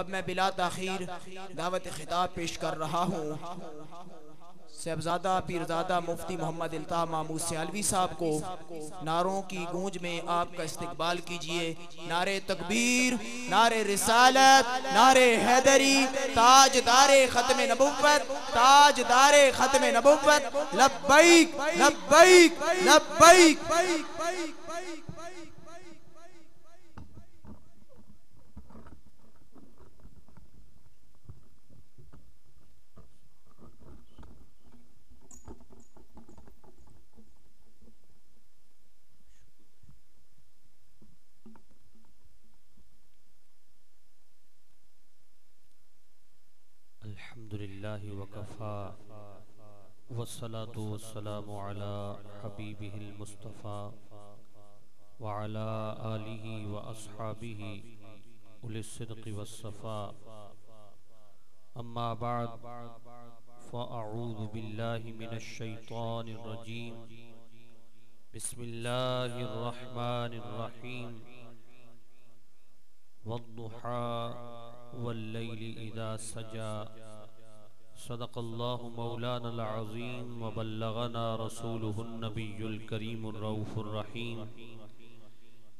اب میں بلا تاخیر دعوت خطاب پیش کر رہا ہوں۔ صاحبزادہ پیرزادہ مفتی محمد الطاع محمود سیالوی صاحب کو ناروں کی گونج میں آپ کا استقبال کیجیے۔ نعرے تکبیر، نعرے رسالت، نعرے حیدری تاج دار ختم نبوت تاج دار ختم نبوت۔ لبیک لبیک لبیک۔ الحمد لله وكفى، والصلاة والسلام على حبيبه المصطفى وعلى آله وأصحابه أولي الصدق والصفاء. أما بعد، فأعوذ بالله من الشيطان الرجيم. بسم الله الرحمن الرحيم. والضحى والليل إذا سجى. صدق الله مولانا العظيم وبلغنا رسوله النبي الكريم الرؤوف الرحيم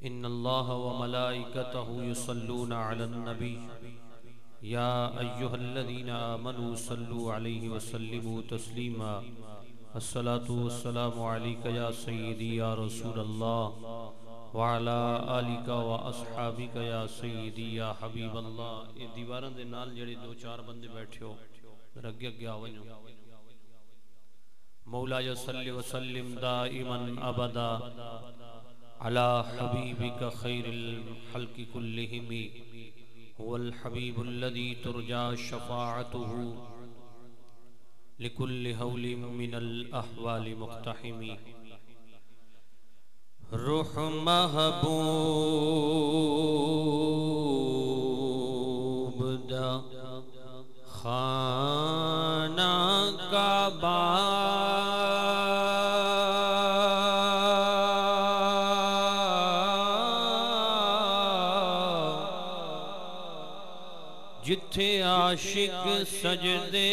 إن الله وملائكته يصلون على النبي يا أيها الذين آمنوا صلوا عليه وسلموا تسليما الصلاة والسلام عليك يا سيدي يا رسول الله وعلى آلك واصحابك يا سيدي يا حبيب الله یہ دیواراں دے نال جڑے دو چار بندے بیٹھے ہو. پھر اگے اگے آونجو مولا یا صلی وسلم دائما ابدا على حبيبك خير الخلق كلهم هو الحبيب الذي ترجى شفاعته لكل هول من الأحوال مقتحم۔ روح محبوب خانہ کعبہ جتھے عاشق سجدے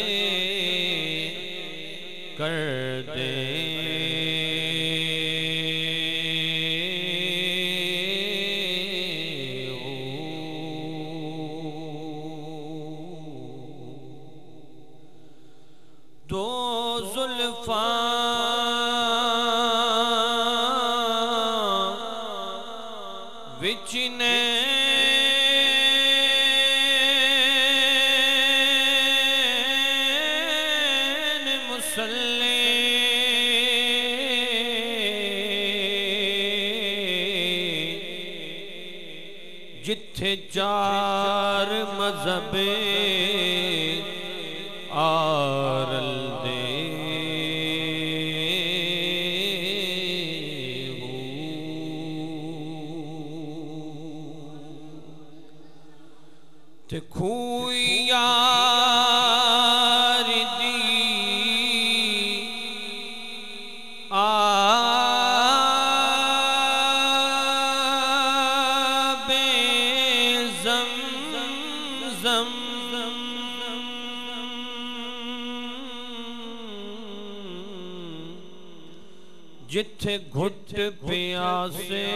ਤੇ ਖੂਈ ਯਾਰ ਦੀ ਆਬੇ ਜ਼ਮ ਜ਼ਮ ਜਿੱਥੇ ਘੁੱਟ ਪਿਆਸੇ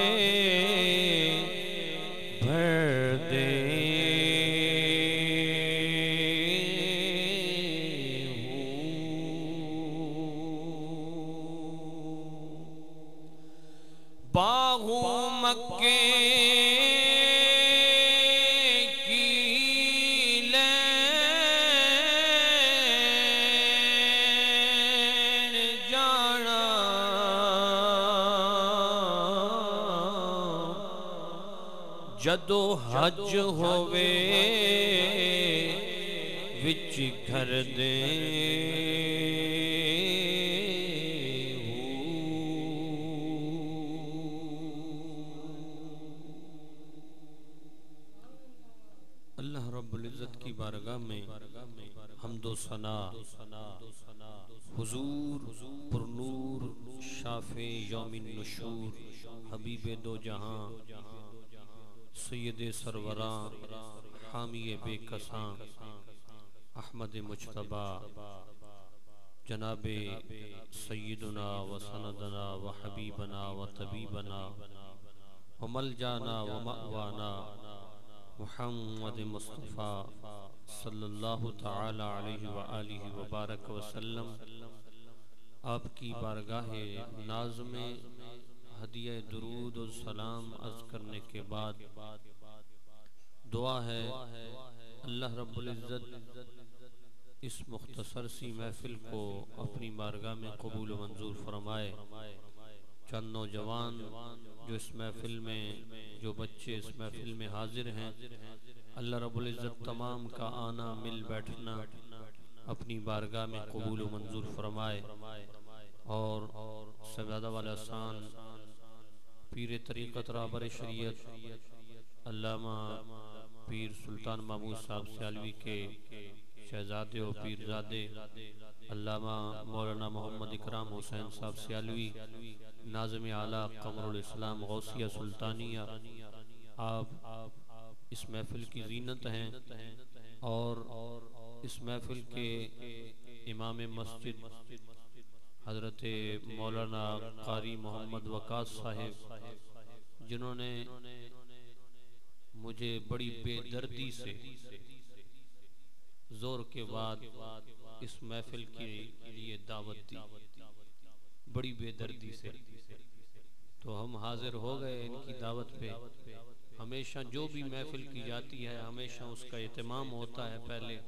جدو حج ہووے وچ گھر دے اللہ رب العزت کی بارگاہ میں حمد و ثنا حضور پرنور شاف یوم النشور حبیب دو جہاں سید سروران، حامی بے کساں احمد مجتبہ جناب سیدنا و سندنا و حبیبنا و طبیبنا و ملجانا و مأوانا محمد مصطفیٰ صلی اللہ تعالی علیہ وآلہ وبارک وسلم آپ کی بارگاہ ناز میں ہدیہ درود و سلام عرض کرنے کے بعد دعا ہے اللہ رب العزت اس مختصر سی محفل کو اپنی بارگاہ میں قبول و منظور فرمائے۔ چند نوجوان جو اس محفل میں، جو بچے اس محفل میں حاضر ہیں، اللہ رب العزت تمام کا آنا، مل بیٹھنا اپنی بارگاہ میں قبول و منظور فرمائے۔ اور سبادہ والا سان پیر طریقت رابر شریعت، علامہ پیر سلطان محمود صاحب سیالوی کے شہزادے و پیرزادے، علامہ مولانا محمد اکرام حسین صاحب سیالوی، ناظم اعلیٰ قمر الاسلام غوثیہ سلطانیہ، آپ اس محفل کی زینت ہیں اور اس محفل کے امام مسجد حضرت مولانا قاری محمد وقاص صاحب، جنہوں نے مجھے بڑی بے دردی سے زور کے بعد اس محفل کے لیے دعوت دی۔ بڑی بے دردی سے۔ تو ہم حاضر ہو گئے ان کی دعوت پہ۔ ہمیشہ جو بھی محفل کی جاتی ہے، ہمیشہ اس کا اہتمام ہوتا ہے۔ پہلے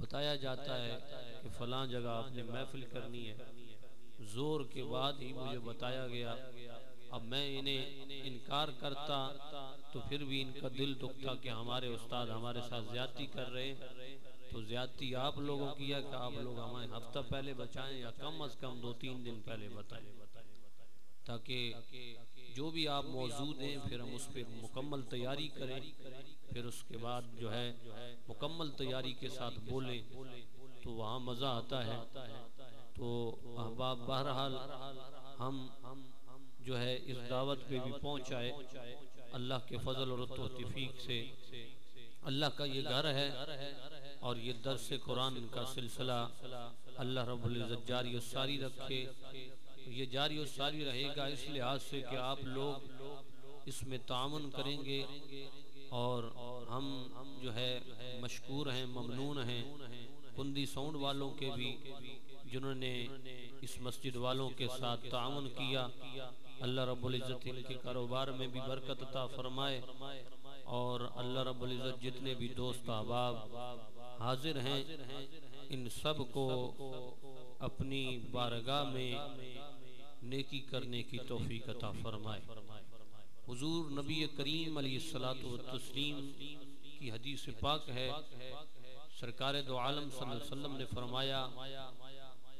بتایا جاتا ہے کہ فلاں جگہ آپ نے محفل کرنی ہے۔ زور کے بعد ہی مجھے بتایا گیا، اب میں انہیں انکار کرتا تو پھر بھی ان کا دل دکھتا کہ ہمارے استاد ہمارے ساتھ زیادتی کر رہے ہیں۔ تو زیادتی آپ لوگوں کی ہے کہ آپ لوگ ہمیں ہفتہ پہلے بچائیں یا کم از کم دو تین دن پہلے بتائیں۔ تاکہ جو بھی آپ موجود ہیں، پھر ہم اس پہ مکمل تیاری کریں۔ پھر اس کے بعد جو ہے، مکمل تیاری کے ساتھ بولیں۔ تو وہاں مزہ آتا ہے۔ تو احباب بہرحال ہم جو ہے اس دعوت پہ بھی پہنچائے اللہ کے فضل اور توفیق سے۔ اللہ کا یہ گھر ہے اور یہ درس قرآن کا سلسلہ اللہ رب العزت جاری و ساری رکھے۔ یہ جاری و ساری رہے گا اس لحاظ سے کہ آپ لوگ اس میں تعاون کریں گے اور ہم جو ہے مشکور ہیں، ممنون ہیں۔ کندی ساؤنڈ والوں کے بھی جنہوں نے اس مسجد والوں کے ساتھ تعاون کیا، اللہ رب العزت ان کے کاروبار میں بھی برکت عطا فرمائے اور اللہ رب العزت جتنے بھی دوست احباب حاضر ہیں، ان سب کو اپنی بارگاہ میں نیکی کرنے کی توفیق عطا فرمائے۔ حضور نبی کریم علیہ الصلوۃ والتسلیم کی حدیث پاک ہے، سرکار دو عالم صلی اللہ علیہ وسلم نے فرمایا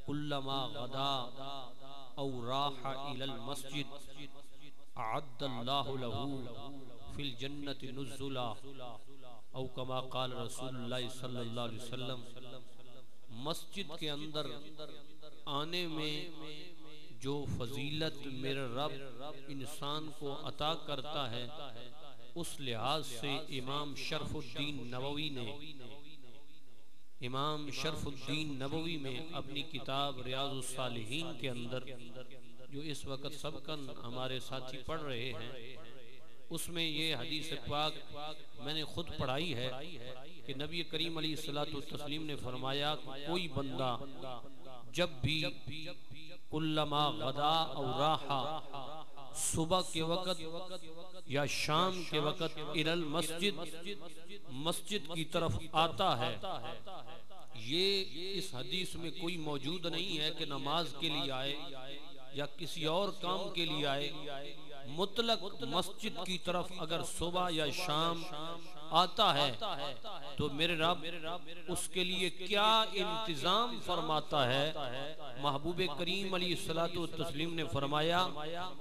کلما غدا او راح الى المسجد اعد اللہ له فی الجنت نزلا او کما قال رسول اللہ صلی اللہ علیہ وسلم، مسجد کے اندر آنے میں جو فضیلت میرے رب انسان کو عطا کرتا ہے، اس لحاظ سے امام شرف الدین نووی نے امام شرف الدین نبوی میں اپنی کتاب ریاض الصالحین کے اندر، جو اس وقت سب ہمارے ساتھی پڑھ رہے ہیں، اس میں یہ حدیث پاک میں نے خود پڑھائی ہے کہ نبی کریم علیہ السلام تسلیم نے فرمایا، کوئی بندہ جب بھی کلما غدا او راحا صبح کے وقت یا شام کے وقت ارل مسجد مسجد کی طرف آتا ہے۔ یہ اس حدیث میں کوئی موجود نہیں ہے کہ نماز کے لیے آئے یا کسی اور کام کے لیے آئے۔ مطلق مسجد کی طرف اگر صبح یا شام آتا ہے تو میرے رب اس کے لیے کیا انتظام فرماتا ہے؟ محبوب کریم علیہ الصلوۃ والتسلیم نے فرمایا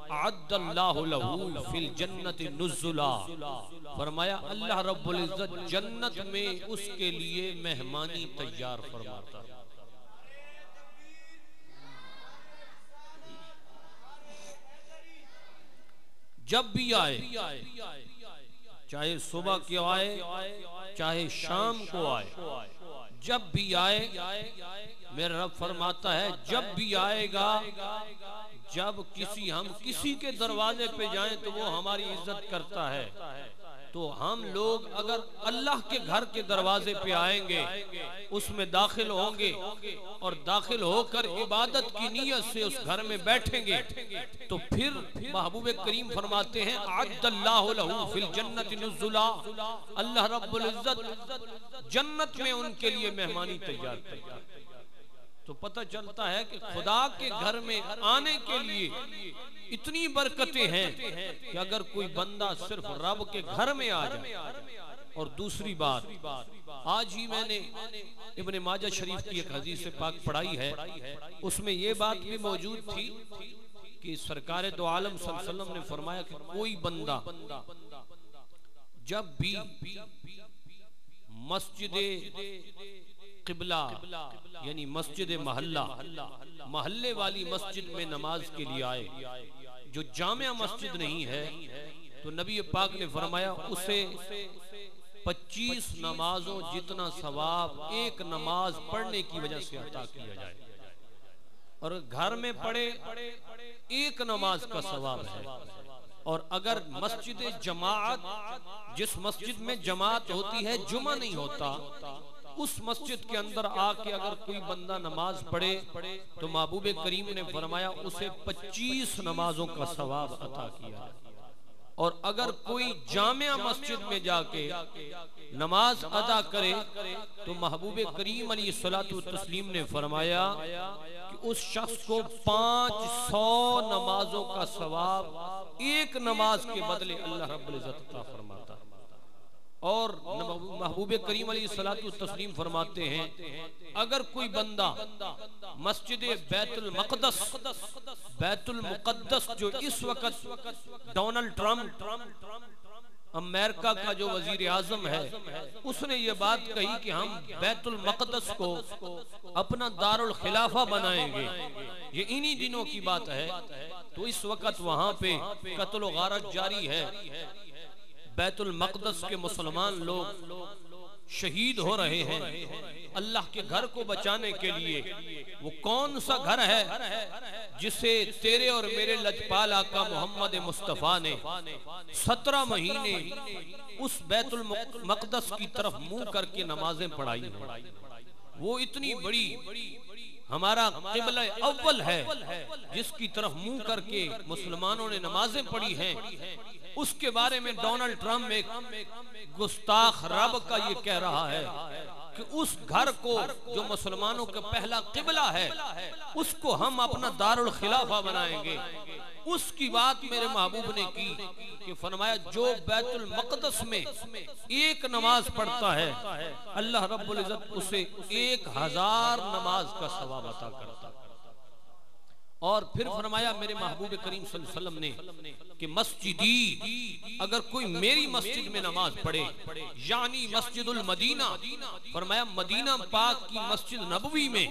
عد اللہ له فی الجنت نزلا. فرمایا اللہ رب العزت جنت میں اس کے لیے مہمانی تیار فرماتا ہے۔ جب بھی آئے چاہے صبح کیوں آئے، چاہے شام کو آئے، جب بھی آئے، میرا رب فرماتا ہے، جب بھی آئے گا، جب کسی ہم کسی کے دروازے پہ جائیں تو وہ ہماری عزت کرتا ہے۔ تو ہم لوگ اگر اللہ کے گھر کے دروازے پہ آئیں گے، اس میں داخل ہوں گے اور داخل ہو کر عبادت کی نیت سے اس گھر میں بیٹھیں گے، تو پھر محبوب کریم فرماتے ہیں عد اللہ لہو فی الجنت نزلا، اللہ رب العزت جنت میں ان کے لیے مہمانی تیار کرتا ہے تو پتہ چلتا ہے کہ خدا کے گھر میں آنے کے لیے اتنی برکتیں ہیں کہ اگر کوئی بندہ صرف رب کے گھر میں آ جائے۔ اور دوسری بات، آج ہی میں نے ابن ماجہ شریف کی ایک حدیث پاک پڑھائی ہے۔ اس میں یہ بات بھی موجود تھی کہ سرکار دو عالم صلی اللہ علیہ وسلم نے فرمایا کہ کوئی بندہ جب بھی مسجد قبلہ یعنی مسجد محلہ، محلے والی مسجد میں نماز کے لیے آئے۔ جو جامعہ مسجد نہیں ہے، تو نبی پاک نے فرمایا، اسے پچیس نمازوں جتنا ثواب ایک نماز پڑھنے کی وجہ سے عطا کیا جائے۔ اور گھر میں پڑھے، ایک نماز کا ثواب ہے۔ اور اگر مسجد جماعت، جس مسجد میں جماعت ہوتی ہے، جمعہ نہیں ہوتا اس مسجد کے اندر آ کے اگر کوئی بندہ نماز پڑھے، تو محبوب کریم نے فرمایا اسے پچیس نمازوں کا ثواب عطا کیا۔ اور اگر کوئی جامعہ مسجد میں جا کے نماز ادا کرے، تو محبوب کریم علیہ السلام تسلیم نے فرمایا کہ اس شخص کو پانچ سو نمازوں کا ثواب ایک نماز کے بدلے اللہ رب العزت عطا فرماتا۔ اور محبوب کریم علیہ السلام تسلیم فرماتے ہیں، اگر کوئی بندہ مسجد بیت المقدس بیت المقدس جو اس وقت ڈونلڈ ٹرمپ، امریکہ کا جو وزیر اعظم ہے، اس نے یہ بات کہی کہ ہم بیت المقدس کو اپنا دار الخلافہ بنائیں گے۔ یہ انہی دنوں کی بات ہے۔ تو اس وقت وہاں پہ قتل و غارت جاری ہے۔ بیت المقدس کے مسلمان لوگ شہید ہو رہے ہیں۔ اللہ کے گھر کو بچانے کے لیے وہ کون سا گھر ہے جسے تیرے اور میرے لجپال آقا محمد مصطفیٰ نے سترہ مہینے اس بیت المقدس کی طرف منہ کر کے نمازیں پڑھائی ہیں۔ وہ اتنی بڑی ہمارا قبل اول ہے جس کی طرف منہ کر کے مسلمانوں نے نمازیں پڑھی ہیں۔ اس کے بارے میں ڈونلڈ ٹرمپ ایک گستاخ رب کا یہ کہہ رہا ہے۔ کہ اس گھر کو جو مسلمانوں کا پہلا قبلہ ہے، اس کو ہم اپنا دار الخلافہ بنائیں گے۔ اس کی بات میرے محبوب نے کی کہ فرمایا، جو بیت المقدس میں ایک نماز پڑھتا ہے، اللہ رب العزت اسے ایک ہزار نماز کا ثواب عطا کرتا ہے۔ اور پھر فرمایا میرے محبوب کریم صلی اللہ علیہ وسلم نے کہ مسجدی اگر کوئی میری مسجد میں نماز پڑھے یعنی مسجد المدینہ فرمایا مدینہ پاک کی مسجد نبوی میں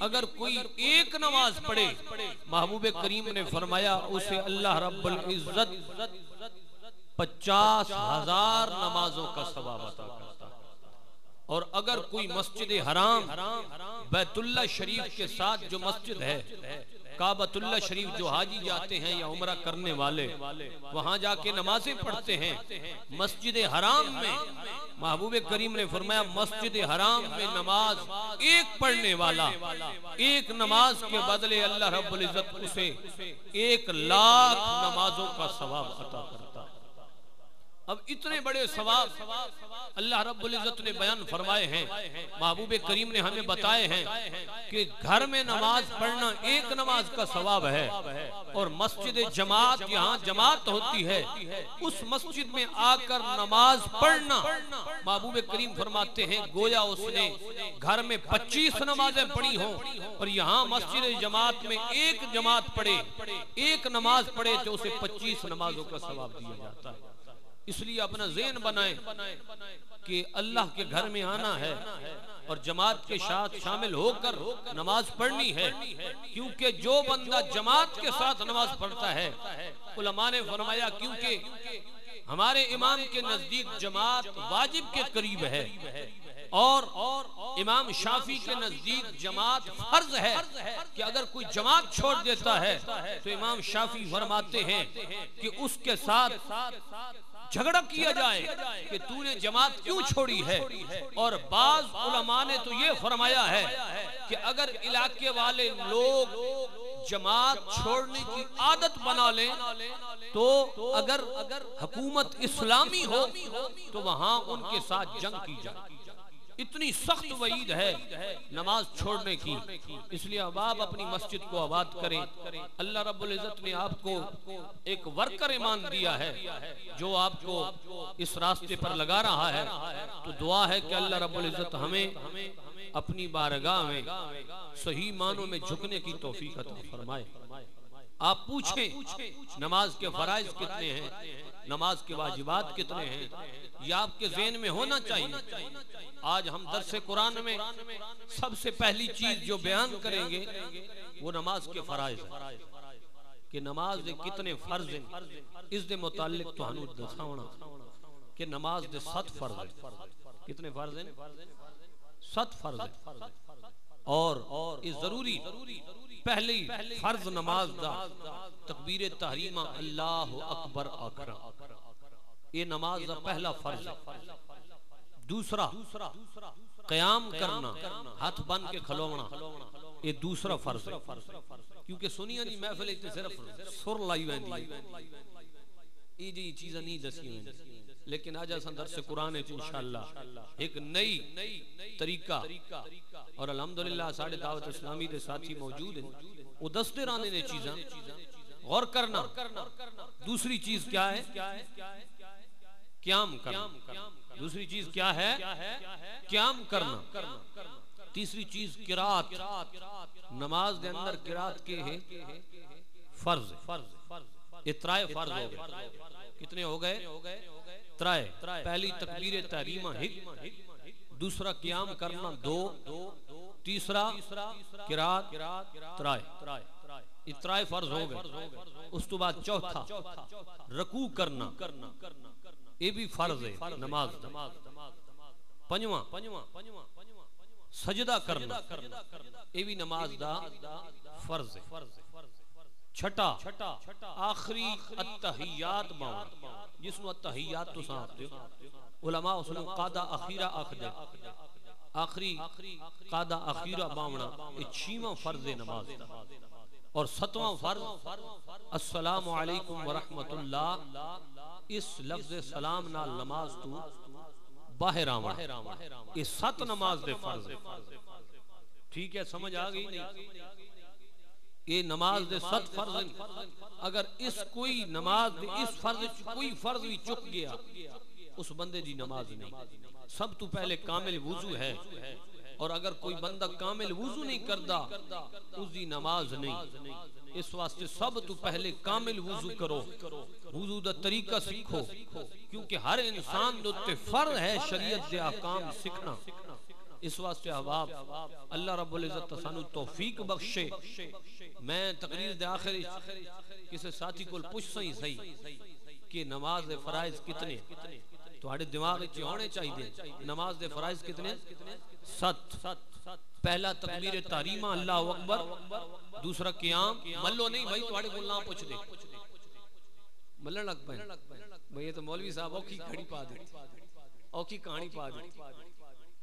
اگر کوئی ایک نماز پڑھے محبوب کریم نے فرمایا اسے اللہ رب العزت پچاس ہزار نمازوں کا ثواب عطا کرتا اور اگر کوئی مسجد حرام بیت اللہ شریف کے ساتھ جو مسجد ہے کعبۃ اللہ شریف جو حاجی جاتے ہیں یا عمرہ کرنے والے وہاں جا کے نمازیں پڑھتے ہیں۔ مسجد حرام میں محبوب کریم نے فرمایا مسجد حرام میں نماز ایک پڑھنے والا ایک نماز کے بدلے اللہ رب العزت اسے ایک لاکھ نمازوں کا ثواب عطا کرتا اب اتنے بڑے ثواب اللہ رب العزت نے بیان فرمائے ہیں۔ محبوب کریم نے ہمیں بتائے ہیں کہ گھر میں نماز پڑھنا ایک نماز کا ثواب ہے اور مسجد جماعت یہاں جماعت ہوتی ہے۔ اس مسجد میں آ کر نماز پڑھنا۔ محبوب کریم فرماتے ہیں، گویا اس نے گھر میں پچیس نمازیں پڑھی ہوں اور یہاں مسجد جماعت میں ایک جماعت پڑھے، ایک نماز پڑھے تو اسے پچیس نمازوں کا ثواب دیا جاتا ہے۔ اس لیے اپنا ذہن بنائیں کہ اللہ کے گھر میں آنا ہے اور جماعت کے ساتھ شامل ہو کر نماز پڑھنی ہے، کیونکہ جو بندہ جماعت کے ساتھ نماز پڑھتا ہے، علماء نے فرمایا کیونکہ ہمارے امام کے نزدیک جماعت واجب کے قریب ہے اور امام شافی کے نزدیک جماعت فرض ہے کہ اگر کوئی جماعت چھوڑ دیتا ہے تو امام شافی فرماتے ہیں کہ اس کے ساتھ جھگڑا کیا جائے کہ تو نے جماعت کیوں چھوڑی ہے؟ اور بعض علماء نے تو یہ فرمایا ہے کہ اگر علاقے والے لوگ جماعت چھوڑنے کی عادت بنا لیں تو اگر حکومت اسلامی ہو تو وہاں ان کے ساتھ جنگ کی جائے۔ اتنی سخت وعید ہے نماز چھوڑنے کی۔ اس لیے اب آپ اپنی مسجد کو آباد کریں۔ اللہ رب العزت نے آپ کو ایک ورکر ایمان دیا ہے جو آپ کو اس راستے پر لگا رہا ہے۔ تو دعا ہے کہ اللہ رب العزت ہمیں اپنی بارگاہ میں صحیح معنوں میں جھکنے کی توفیق عطا فرمائے۔ آپ پوچھیں نماز کے فرائض کتنے ہیں، نماز کے واجبات کتنے ہیں، یہ آپ کے ذہن میں ہونا چاہیے۔ آج ہم درس قرآن میں سب سے پہلی چیز جو بیان کریں گے، وہ نماز کے فرائض ہیں۔ کہ نماز دے کتنے فرض ہیں، اس دے متعلق تو ہنو دکھاونا کہ نماز دے ست فرض ہیں۔ کتنے فرض ہیں؟ ست فرض ہیں۔ اور اس ضروری پہلی فرض نماز دا تکبیر تحریمہ اللہ اکبر اکبر یہ نماز دا پہلا فرض دوسرا، قیام کرنا، ہاتھ بن کے کھلونا، یہ دوسرا فرض ہے۔ کیونکہ سنیا نہیں محفل اتنے صرف سر لائی ویندی یہ جی چیزیں نہیں دسی ہوئے لیکن آج اساں درس قرآن جی، انشاءاللہ۔ ایک نئی طریقہ۔ اور الحمدللہ ساڑھے دعوت اسلامی دے ساتھی موجود ہیں۔ وہ دستے رانے نے چیزاں۔ غور کرنا۔ دوسری چیز کیا ہے؟ قیام کرنا۔ دوسری چیز کیا ہے؟ قیام کرنا۔ تیسری چیز قرات نماز دے اندر قرات کے ہیں۔ فرض۔ اترائے فرض ہو گئے۔ کتنے ہو گئے؟ ترائے۔ پہلی تکبیر تحریمہ ہک، دوسرا قیام کرنا دو، تیسرا قرات ترائے۔ اترائے فرض ہو گئے۔ اس تو بعد چوتھا، رکوع کرنا۔ یہ بھی فرض ہے، نماز۔ پنجواں، سجدہ کرنا۔ یہ بھی نماز دا فرض ہے۔ چھٹا آخری اتحیات باؤں جس نو اتحیات تو ساتھ دے۔ علماء اسلام قادہ اخیرہ آخ دے۔ آخری قادہ اخیرہ باؤنا یہ چھیمہ فرض نماز دا اور ستواں فرض السلام علیکم ورحمت اللہ۔ اس لفظ سلام نال نماز تو باہر آواں یہ ست نماز دے فرض۔ ٹھیک ہے سمجھ آگئی نہیں یہ نماز دے ست فرض اگر اس کوئی نماز دے اس فرض کوئی فرض بھی چک گیا اس بندے دی نماز نہیں سب تو پہلے کامل وضو ہے۔ اور اگر کوئی بندہ کامل وضو نہیں کردا اس دی نماز نہیں۔ اس واسطے سب تو پہلے کامل وضو کرو۔ وضو دا طریقہ سیکھو۔ کیونکہ ہر انسان دو تے فرض ہے شریعت دے احکام سیکھنا۔ اس واسطے احباب اللہ رب العزت سانو توفیق بخشے. میں تقریر دے آخری کسی ساتھی کو پوچھ سہی صحیح کہ نماز دے فرائض کتنے تو ہڑے دماغ چی ہونے چاہیے نماز دے فرائض کتنے ست پہلا تکبیر تحریمہ اللہ اکبر. دوسرا قیام. ملو نہیں بھائی تو ہڑے بولنا پوچھ دے۔ ملن لگ پائیں بھئی یہ تو مولوی صاحب اوکی کھڑی پا دے۔ اوکی کہانی پا دے۔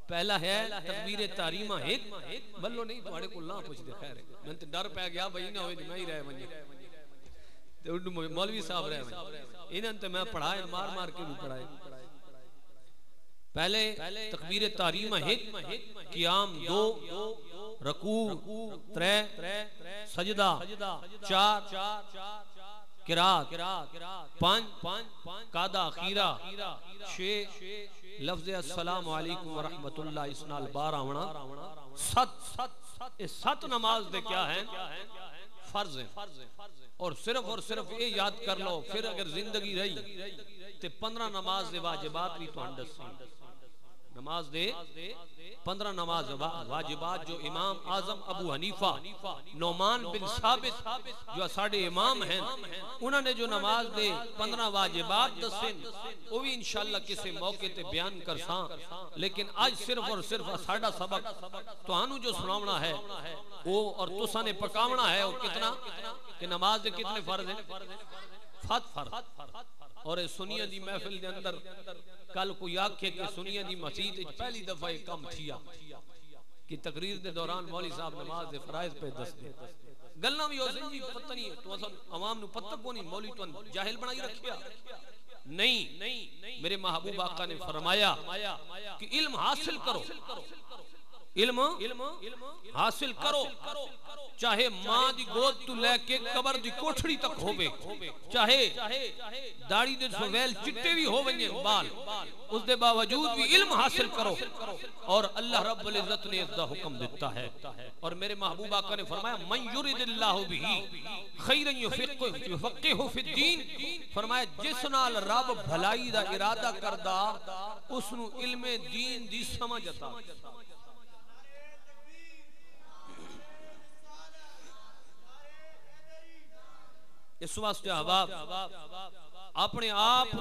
پہلا ہے تکبیر تحریمہ ایک ملو نہیں تو ہڑے بولنا پوچھ دے خیر ہے۔ میں تو ڈر پہ گیا بھئی نہ ہوئے میں ہی رہے منجے مولوی صاحب رہے منجے انہوں نے میں پڑھائے، مار مار کے بھی پڑھائے۔ پہلے تکبیر تحریمہ ایک، قیام دو، رکوع ترے، سجدہ چار کرات پانچ قادہ اخیرہ شے لفظ السلام علیکم ورحمت اللہ اسنال بارہ ونا ست ست نماز دے کیا ہے فرض ہے اور صرف اور صرف یہ یاد کر لو، پھر اگر زندگی رہی، تے پندرہ نماز دے واجبات بھی تو انڈس نماز دے، پندرہ نماز واجبات جو امام اعظم ابو حنیفہ، نعمان بن ثابت جو ساڑھے امام ہیں انہوں نے جو نماز دے پندرہ واجبات دسن وہ بھی انشاءاللہ کسی موقع تے بیان کر ساں لیکن آج صرف اور صرف ساڑھا سبق تو ہنو جو سناونا ہے وہ اور تسا نے پکاونا ہے وہ کتنا؟ کہ نماز دے کتنے فرض ہیں؟ فت فرض۔ اور سنیا دی محفل دے اندر کل کو یاکھے کہ سنیا دی مسجد پہلی دفعہ کم تھیا کہ تقریر دے دوران مولی صاحب نماز دے فرائض پہ دس دے۔ گلنا بھی ہوسن جی پتہ نہیں ہے تو اصلا عوام نو پتہ کو نہیں مولی تو جاہل بنائی رکھیا۔ نہیں، میرے محبوب آقا نے فرمایا کہ علم حاصل کرو۔ علم حاصل کرو، چاہے ماں دی گود تو لے کے قبر دی کوٹھڑی تک ہوئے چاہے داڑی دے زویل چٹے بھی ہوئے بال، اس دے باوجود بھی علم حاصل کرو۔ اور اللہ رب العزت نے اس دا حکم دیتا ہے۔ اور میرے محبوب آقا نے فرمایا، من یرد اللہ بھی خیرن یفقہ فی الدین فرمایا، جس نال رب بھلائی دا ارادہ کردہ اس نو علم دین دی سمجھتا اس واسطے احباب اپنے آپ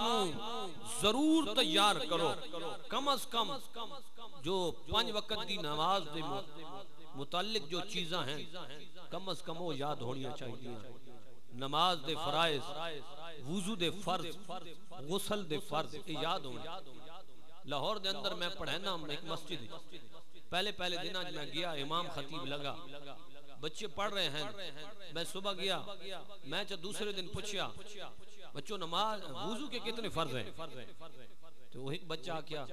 ضرور تیار کرو۔ کم از کم جو پانچ وقت دی نماز دے متعلق جو چیزاں ہیں، کم از کم وہ یاد ہونی چاہیے۔ نماز دے فرائض، وضو دے فرض، غسل دے فرض، یہ یاد ہونا لاہور دے اندر میں پڑھنا ایک مسجد پہلے پہلے دن آج میں گیا، امام خطیب لگا۔ بچے پڑھ رہے ہیں۔ میں صبح گیا، میں چاہ دوسرے دن پوچھیا بچوں نماز، وضو کے کتنے فرض ہیں؟ تو ایک بچہ کیا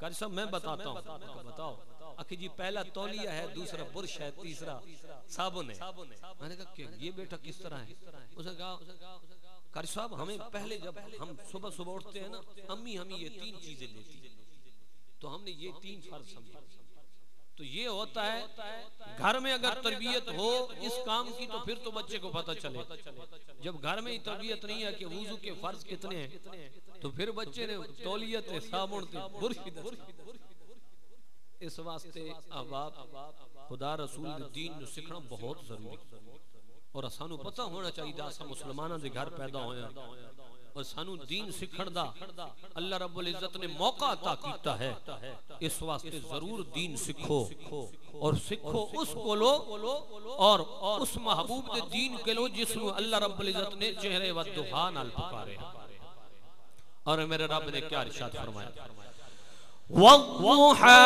کاری جی صاحب، میں بتاتا ہوں۔ بتاؤ اکھی جی پہلا تولیہ ہے، دوسرا برش ہے، تیسرا صابن ہے۔ میں نے کہا، کہ یہ بیٹا کس طرح ہے؟ اس نے کہا کاری جی صاحب، ہمیں پہلے جب ہم صبح صبح اٹھتے ہیں نا، امی ہمیں یہ تین چیزیں دیتی۔ تو ہم نے یہ تین فرض سمجھا تو یہ ہوتا ہے، گھر میں اگر تربیت ہو اس کام کی تو پھر تو بچے کو پتہ چلے۔ جب گھر میں ہی تربیت نہیں ہے کہ وضو کے فرض کتنے ہیں، تو پھر بچے نے تولیت صابن تے برش اس واسطے احباب، خدا رسول دین نو سکھنا بہت ضروری۔ اور سانو پتہ ہونا چاہیے دا مسلمانہ دے گھر پیدا ہویا۔ اور سانو دین سکھڑ دا اللہ رب العزت نے موقع عطا کیتا ہے۔ اس واسطے ضرور دین سکھو اور سکھو اس کو لو اور اس محبوب دے دین کے لو جس میں اللہ رب العزت نے چہرے و دہا نال پکارے۔ اور میرے رب نے کیا ارشاد فرمایا؟ وَالضُّحَا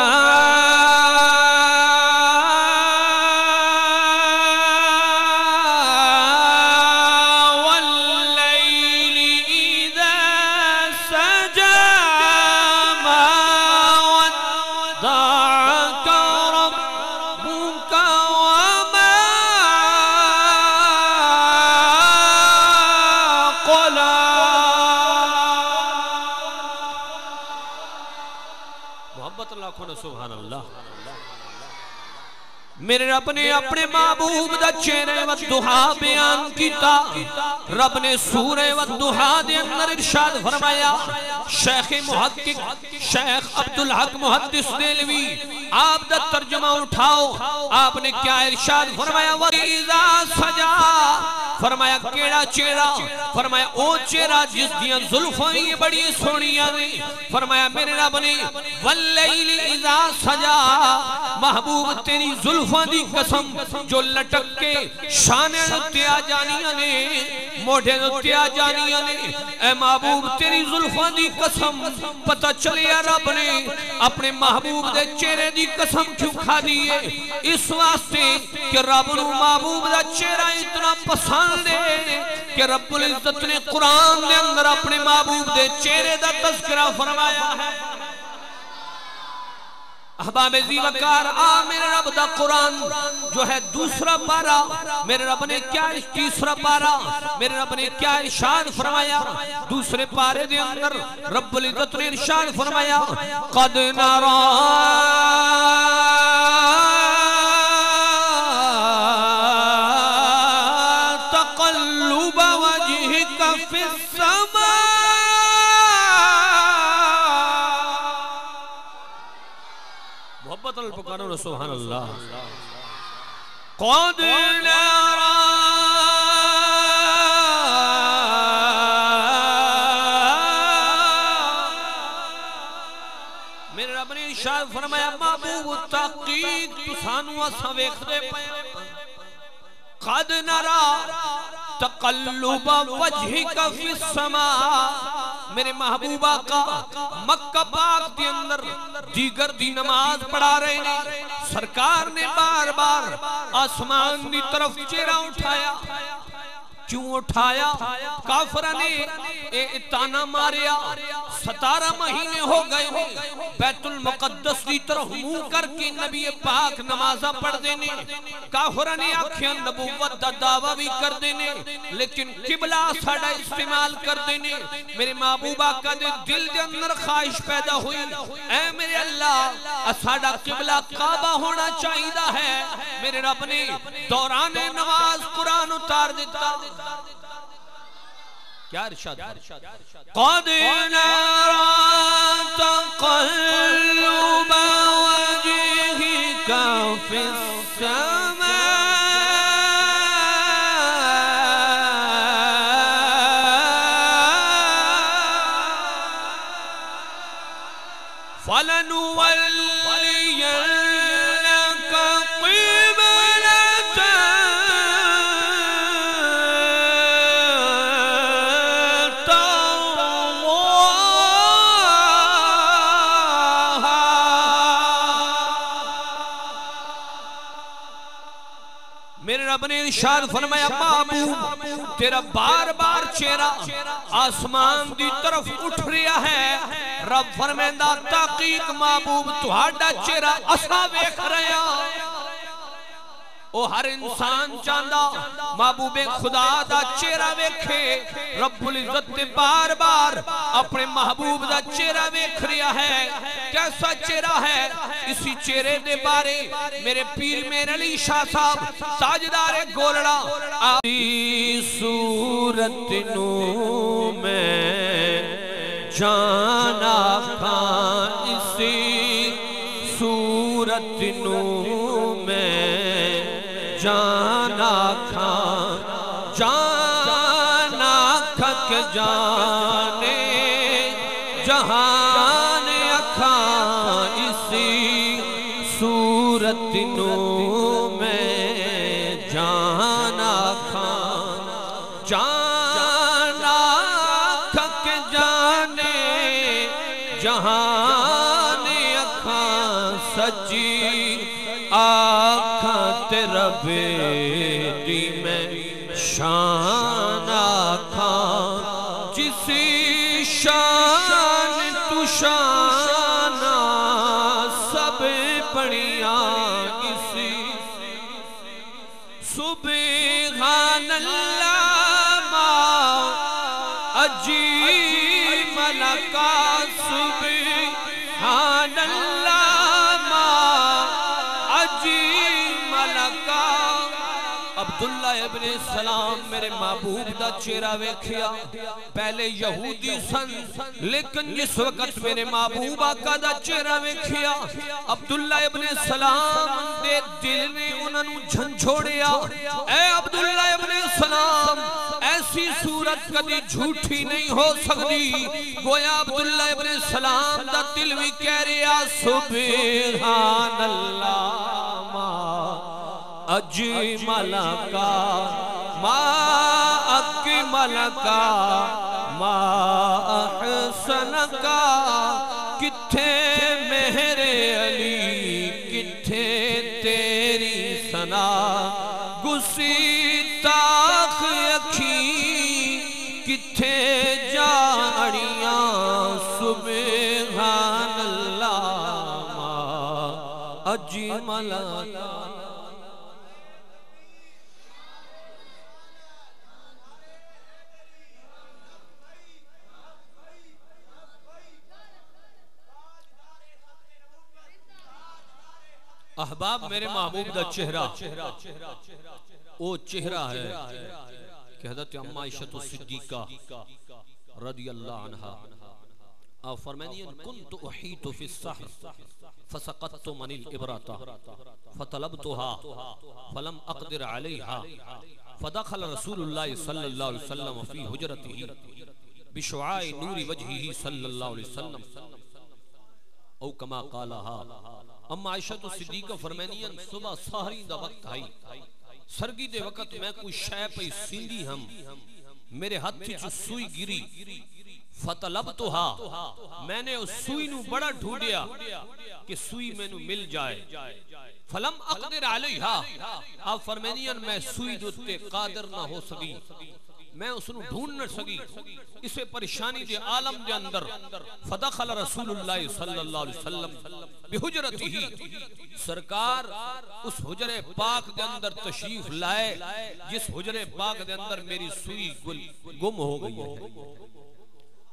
میرے رب نے اپنے محبوب دا چہرے و دہا بیان کیتا۔ رب نے سورہ و دہا دے اندر ارشاد فرمایا۔ شیخ محقق شیخ عبدالحق محدث دیلوی آپ دا ترجمہ اٹھاؤ۔ آپ نے کیا ارشاد فرمایا؟ وَرِيزَا سَجَا فرمایا کیڑا چیڑا؟ فرمایا او چیڑا جس دیاں ظلفوں یہ بڑی سونیاں دی فرمایا میرے رب نے، وَاللَّيْلِ اِذَا سَجَا۔ محبوب تیری ظلفوں دی قسم جو لٹک کے شانے نتیا جانیاں نے موڑے نتیا جانیاں نے۔ اے محبوب تیری ظلفوں دی قسم، پتہ چلے رب نے، اپنے محبوب دے چیرے دی قسم کیوں کھا دیئے اس واسطے کہ رب نو محبوب دا چیرہ اتنا پسند ہے کہ رب العزت نے قرآن دے اندر اپنے محبوب دے چیرے دا تذکرہ فرمایا ہے۔ احباب زیوکار، آ میرے رب دا قرآن جو ہے دوسرا پارا میرے رب نے کیا تیسرا پارا میرے رب نے کیا ارشاد فرمایا؟ دوسرے پارے دے اندر رب العزت نے ارشاد فرمایا، قد نرا محبت الپکارو سبحان اللہ۔ قد نرى میرے رب نے ارشاد فرمایا محبوب تحقیق تو سانو اساں ویکھدے پئے قد نرى تقلب وجهك في السماء۔ میرے محبوبہ کا مکہ پاک دی اندر دیگر دی نماز پڑھا رہے ہیں۔ سرکار نے بار بار آسمان دی طرف چہرہ اٹھایا۔ کیوں اٹھایا؟ کافرہ نے اے ماریا، ستارہ مہینے ہو گئے ہیں بیت المقدس دی طرف منہ کر کے نبی پاک نمازہ پڑھ دینے کافرہ نے آنکھیں نبوت دا دعویٰ بھی کر دینے لیکن قبلہ ساڑا استعمال کر دینے میرے محبوبہ کا دے دل دے اندر خواہش پیدا ہوئی، اے میرے اللہ ساڑا قبلہ کعبہ ہونا چاہیدہ ہے۔ میرے رب نے دوران نماز قرآن اتار دیتا۔ کیا ارشاد قد نرى تقلب وجهك في السماء ارشاد فرمایا، محبوب، تیرا بار بار چہرہ آسمان دی طرف اٹھ رہا ہے۔ رب فرمیندہ تحقیق محبوب، تہاڈا چہرہ اسا ویکھ رہا ہاں۔ او ہر انسان چاندہ محبوب خدا دا چہرہ ویکھے رب العزت نے بار بار اپنے محبوب دا چہرہ ویکھ رہا ہے۔ کیسا چہرہ ہے؟ اسی چہرے دے بارے میرے پیر میرے علی شاہ صاحب تاجدار گولڑا۔ آئی صورت نو میں جانا کھان رتنوں میں جانا کھانا جانا کھک جانے جہان اکھان سچی آکھاں تیرا بیٹی عبداللہ ابن السلام میرے محبوب دا چہرہ ویکھیا۔ پہلے یہودی سن، لیکن جس وقت میرے محبوب آقا دا چہرہ ویکھیا۔ عبداللہ ابن السلام دے دل نے انہوں جھنجھوڑیا۔ اے عبداللہ ابن السلام ایسی صورت کدی جھوٹی نہیں ہو سکتی گویا عبداللہ ابن السلام دا دل بھی کہہ رہا سبحان اللہ۔ اجمل کا، ما اکمل کا، ما احسن کا، کتھے میرے علی، کتھے تیری سنا گسی تاخ اکھی، کتھے جاڑیاں، سبحان اللہ، ما اجمل کا۔ احباب میرے محبوب دا چہرہ او چہرہ ہے کہ حضرت اما عائشہ صدیقہ رضی اللہ عنہ آپ فرمائنی کنت احیت فی السحر فسقطت من الابراتا فطلبتها فلم اقدر علیها فدخل رسول اللہ صلی اللہ علیہ وسلم فی حجرته بشعاع نور وجهه صلی اللہ علیہ وسلم او کما قالها اما عائشہ تو صدیقہ فرمائنی صبح سہری دا وقت آئی۔ سرگی دے وقت میں کوئی شے پہ سیندی ہم۔ میرے ہاتھ چ سوئی گری۔ فطلب تو ہا میں نے اس سوئی نو بڑا ڈھونڈیا کہ سوئی میں نو مل جائے۔ فلم اقدر علیہا۔ آپ فرمینین میں سوئی دوتے قادر نہ ہو سکی۔ میں اس نو ڈھونڈ نہ سکی۔ اسے پریشانی دے عالم دے اندر فدخل رسول اللہ صلی اللہ علیہ وسلم بحجرتی ہی۔ سرکار اس حجر پاک دے اندر تشریف لائے، جس حجر پاک دے اندر میری سوئی گم ہو گئی ہے۔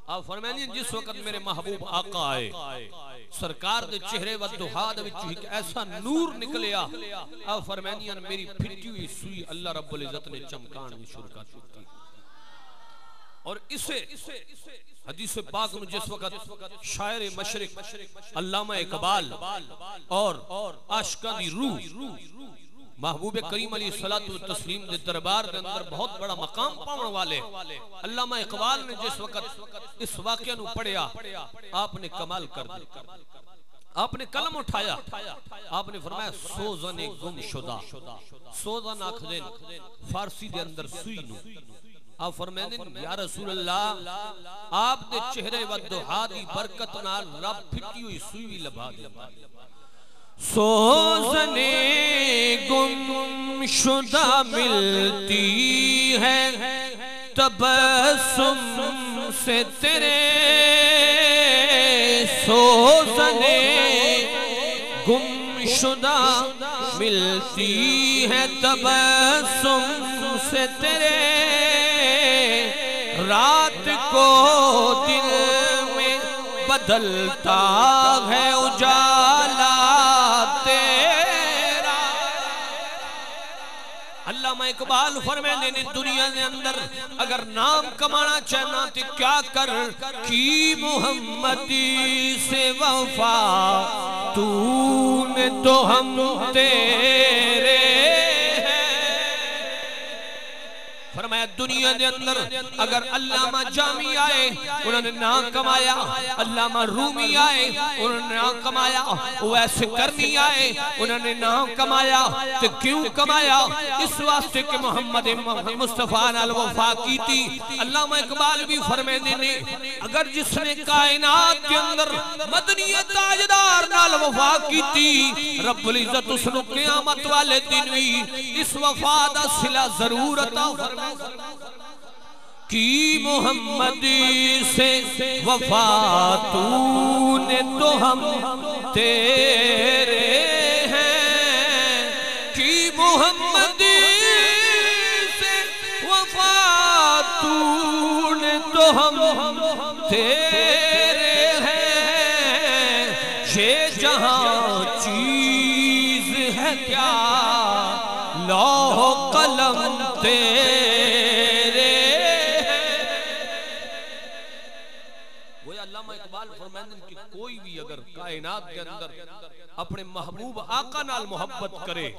آپ فرمائنی جس وقت میرے محبوب آقا آئے، سرکار دے چہرے و دہاد وچ ایک ایسا نور نکلیا۔ آپ فرمائنی میری پھٹی ہوئی سوئی اللہ رب العزت نے چمکان شروع کر چکی اور اسے حدیث پاک میں جس وقت شاعر مشرق علامہ اقبال اور عاشقہ روح محبوب کریم علیہ الصلوۃ والتسلیم دے دربار دے اندر بہت بڑا مقام پاون والے علامہ اقبال نے جس وقت اس واقعہ نو پڑھیا، آپ نے کمال کر دیا آپ نے قلم اٹھایا، آپ نے فرمایا سوزن گم شدہ۔ سوزن آخدین فارسی دے اندر سوئی نو۔ آپ فرمائیں یا رسول اللہ آپ دے چہرے و دہا دی برکت نال رب پھٹی ہوئی سوئی لبھا دیا سوزنے گم شدہ ملتی ہے تبسم سے تیرے سوزنے گم شدہ ملتی ہے تبسم سے تیرے رات کو دل میں بدلتا ہے اجالا تیرا۔ علامہ اقبال فرمینے نے دنیا کے اندر اگر نام کمانا چاہنا تو کیا کر؟ کی محمدی سے وفا؟ تو نے تو ہم تیرے دنیا دے اندر اگر علامہ جامی آئے، انہوں نے نام کمایا، علامہ رومی آئے، انہوں نے نام کمایا ویسے کرنی آئے، انہوں نے نام کمایا تو کیوں کمایا؟ اس واسطے کہ محمد مصطفیٰ نال وفا کی تھی علامہ اقبال بھی فرمائے دینے اگر جس نے کائنات کے اندر مدنی تاجدار نال وفا کی تھی رب العزت اس نے قیامت والے دن بھی اس وفا دا صلح ضرورتا فرمائے۔ کی محمد سے وفا تو نے تو ہم تیرے ہیں۔ کی محمد سے وفا تو نے تو ہم تیرے ہیں۔ یہ جہاں چیز ہے کیا؟ لوہ قلم تیرے کائنات کے اندر اپنے محبوب آقا نال محبت کرے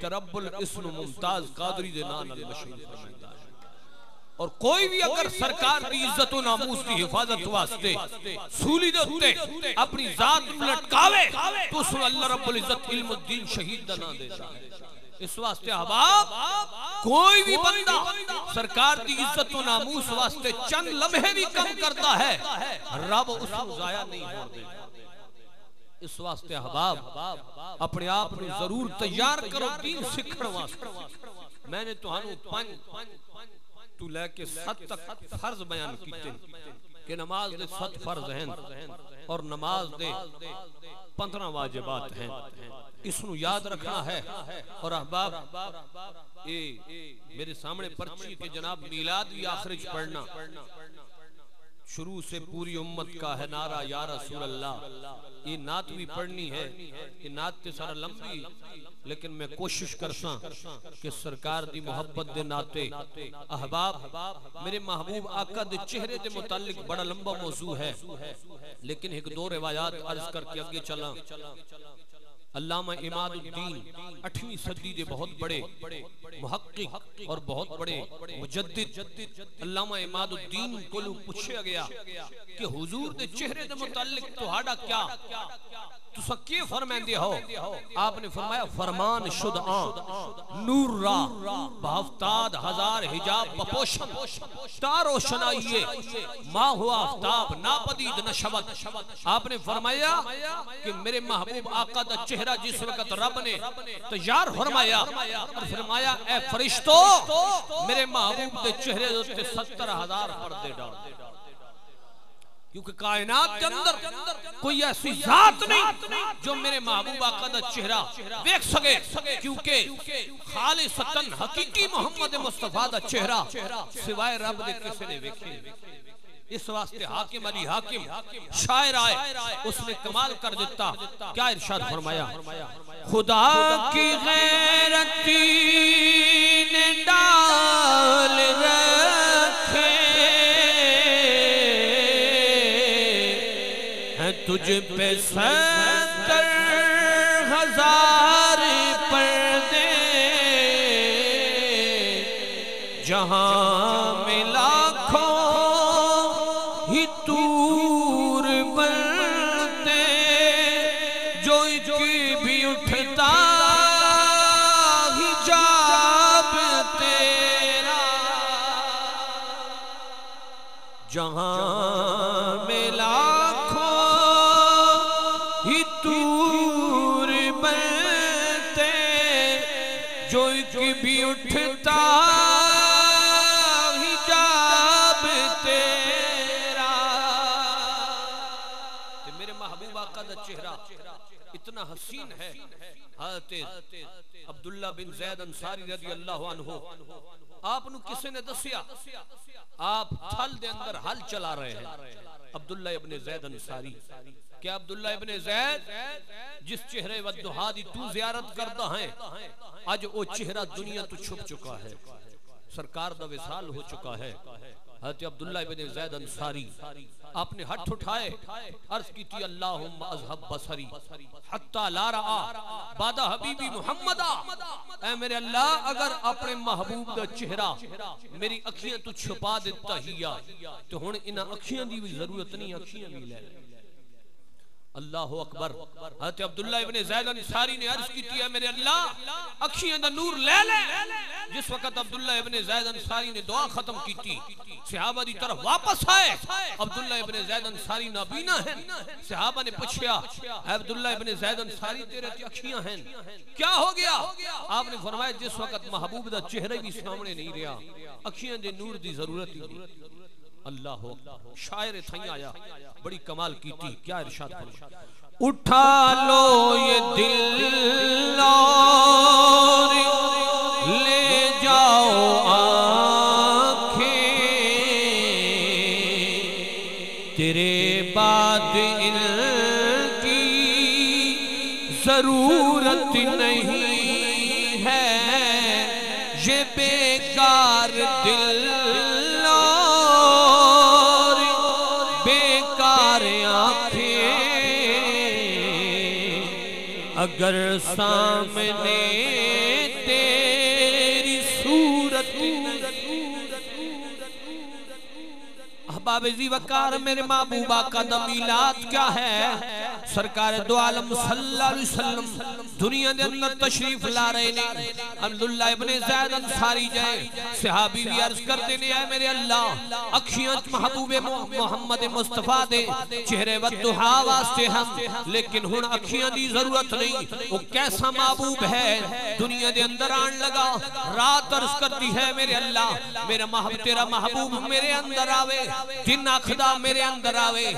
کہ رب الاسم ممتاز قادری دے نان المشہور فرمائن اور کوئی بھی اگر سرکار کی عزت و ناموس کی حفاظت واسطے سولی دے ہوتے اپنی ذات لٹکاوے تو اس اللہ رب العزت علم الدین شہید دنا دیتا ہے اس واسطے احباب، کوئی بھی بندہ سرکار دی عزت و ناموس واسطے چند لمحے بھی کم کرتا ہے، رب اس کو ضائع نہیں ہو دے اس واسطے احباب اپنے آپ نے ضرور تیار کرو دین سکھڑ واسطے۔ میں نے تو ہنو پنج تو لے کے ست تک فرض بیان کیتے کہ نماز دے ست فرض ہیں اور نماز دے پندرہ واجبات ہیں۔ اس نو یاد رکھنا ہے۔ اور احباب، اے میرے سامنے پرچی کہ جناب میلاد بھی آخرج پڑھنا۔ شروع سے پوری امت کا ہے نعرہ یا رسول اللہ۔ یہ نعت بھی پڑھنی ہے یہ نعت تے سارا لمبی لیکن میں کوشش کرساں کہ سرکار دی محبت دے ناتے احباب، میرے محبوب آقا دے چہرے دے متعلق بڑا لمبا موضوع ہے۔ لیکن ایک دو روایات عرض کر کے اگے چلا علامہ اماد الدین، اٹھویں صدی دے بہت بڑے محقق اور بہت بڑے مجدد علامہ اماد الدین کو لو پوچھے گیا کہ حضور دے چہرے دے متعلق تو ہاڑا کیا؟ تو سکیے فرمین دے ہو؟ آپ نے فرمایا، فرمان شد آن نور را بہفتاد ہزار حجاب بپوشن، تارو شنائیے، ماں ہوا افتاب ناپدید نشبت۔ آپ نے فرمایا کہ میرے محبوب آقا دا چہرہ جس وقت رب نے تیار فرمایا اور فرمایا، اے فرشتو، میرے محبوب دے چہرے دے ستر ہزار پردے ڈال کیونکہ کائنات کے اندر کوئی ایسی ذات نہیں جو میرے محبوب آقا دا چہرہ دیکھ سکے کیونکہ خالصتاً حقیقی محمد مصطفیٰ دا چہرہ سوائے رب دے کسی نے ویکھے۔ اس واسطے حاکم علی حاکم، شاعر آئے، اس نے کمال کر دیتا، کیا ارشاد فرمایا؟ خدا کی غیرتی نے ڈال رکھے۔ ہیں تجھ پہ ستر ہزار پردے۔ جہاں میں بن زید انصاری رضی اللہ عنہ، آپ نو کسے نے دسیا، آپ تھل دے اندر حل چلا رہے ہیں۔ عبداللہ ابن زید انصاری۔ کیا عبداللہ ابن زید جس چہرے و دہادی تو زیارت کردہ ہیں، آج وہ چہرہ دنیا تو چھپ چکا ہے۔ سرکار دا وصال ہو چکا ہے۔ حضرت عبداللہ ابن زید انصاری آپ نے ہٹھ اٹھائے، عرض کی تھی، اللہم اذہب بصری، حتی لا رعا بادہ حبیبی محمدہ اے میرے اللہ، اگر اپنے محبوب دا چہرہ میری اکھیاں تو چھپا دیتا ہیا تو ہون انہا اکھیاں دی بھی ضرورت نہیں، اکھیاں بھی لے لے۔ اللہ اکبر حضرت عبداللہ ابن زید انصاری نے عرض کی ہے میرے اللہ، اکھیاں دا نور لے لے. جس وقت عبداللہ ابن زید انصاری نے دعا ختم کی تھی، صحابہ دی طرف واپس آئے. عبداللہ ابن زید انصاری نابینا ہیں. صحابہ نے پوچھیا، اے عبداللہ ابن زید انصاری، تیرے تی اکھیاں ہیں؟ کیا ہو گیا؟ آپ نے فرمایا، جس وقت محبوب دا چہرہ بھی سامنے نہیں رہا، اکھیاں دے نور دی ضرورت ہی اللہ ہو، شاعر تھیں آیا، بڑی کمال کی تھی، کیا ارشاد فرمایا اٹھا لو یہ دل اور احباب زی وقار، میرے محبوبہ کا دمیلات کیا ہے؟ سرکار دو عالم صلی اللہ علیہ وسلم دنیا دے اندر تشریف لا رہے نے۔ عبداللہ ابن زید انصاری جائے۔ صحابی بھی عرض کرتے نے آئے میرے اللہ، اکھیاں محبوب محمد مصطفیٰ دے چہرے ودہا واسطے ہم۔ لیکن ہن اکھیاں دی ضرورت نہیں۔ وہ کیسا محبوب ہے۔ دنیا دے اندر آن لگا۔ رات عرض کرتی ہے، میرے اللہ، میرا محبوب تیرا محبوب میرے اندر آوے۔ دن آخدہ میرے اندر آوے۔